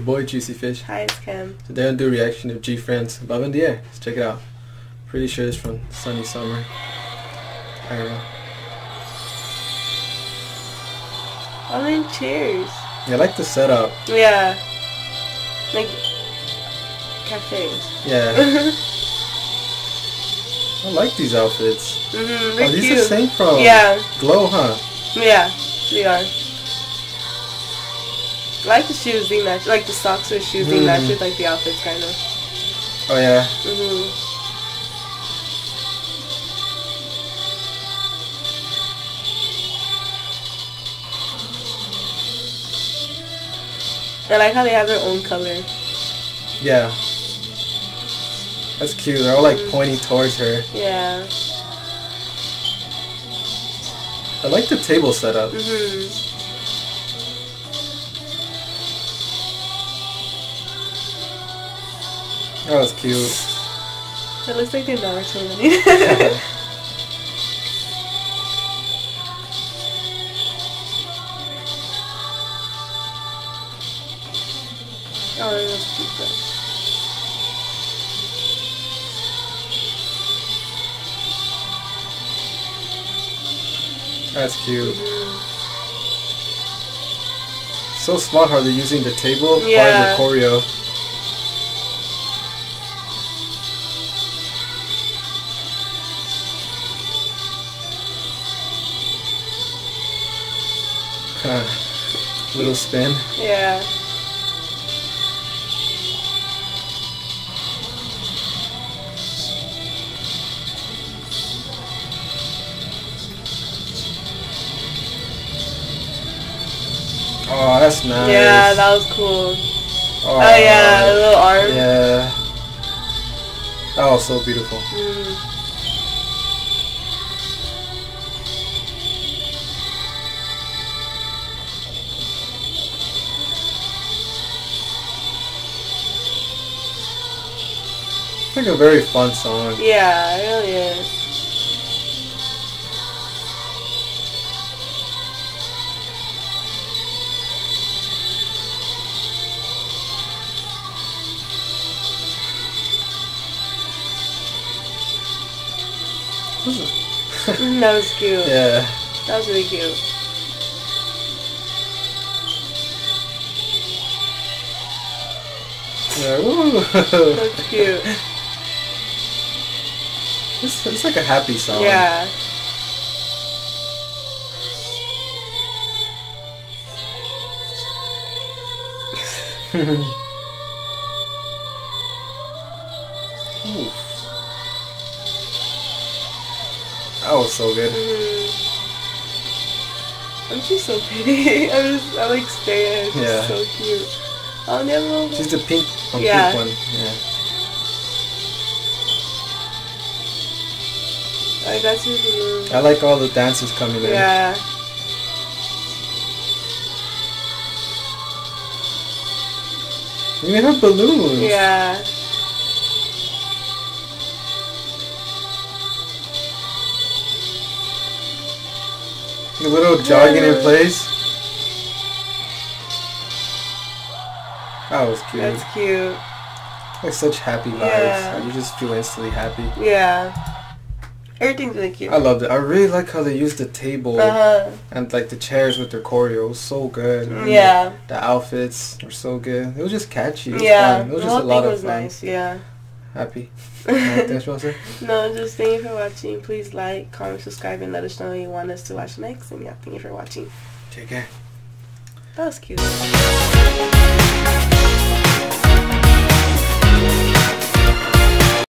boy JuicyFish. Hi, it's Kim. Today I'll do a reaction of GFRIEND's Love in the Air. Let's check it out. Pretty sure it's from Sunny Summer era. I mean, cheers. Yeah, I like the setup. Yeah. Like cafes. Yeah. I like these outfits. Mm-hmm. Are these cute. the same from Yeah. Glow, huh? Yeah. They are. I like the shoes they match. Like the socks or shoes Mm. match with like the outfits kind of. Oh yeah. Mhm. I like how they have their own color. Yeah. That's cute. They're all like Mm. pointing towards her. Yeah. I like the table setup. Mhm. Oh, was cute. It looks like they never told any. Oh, that's cute though. That's cute. Mhm. So smart how they're using the table Yeah. part of the choreo. Little spin. Yeah. Oh, that's nice. Yeah, that was cool. oh, Oh yeah, a little arm. Yeah. That was so beautiful. Mm. It's like a very fun song. Yeah, it really is. That was cute. yeah. That was really cute. Yeah, woo. That's cute. it's, it's like a happy song. Yeah. That was so good. Mm. And she's so pretty. I just, I like staring. She's Yeah. so cute. Oh, never. She's the pink, Yeah. pink one. Yeah. You blue. I like all the dancers coming in. Yeah. You even have balloons. Yeah. The little jogging in place. That was cute. That's cute. like such happy vibes. Yeah. You just feel instantly happy. Yeah. Everything's really cute. I loved it. I really like how they used the table Uh and like the chairs with their choreo. It was so good. huh. And Yeah. The outfits were so good. It was just catchy. It was Yeah. fun. It was the just a lot thing of was fun. nice. Yeah. Happy. Anything else you want to say? No, just thank you for watching. Please like, comment, subscribe, and let us know you want us to watch next. And yeah, thank you for watching. Take care. That was cute.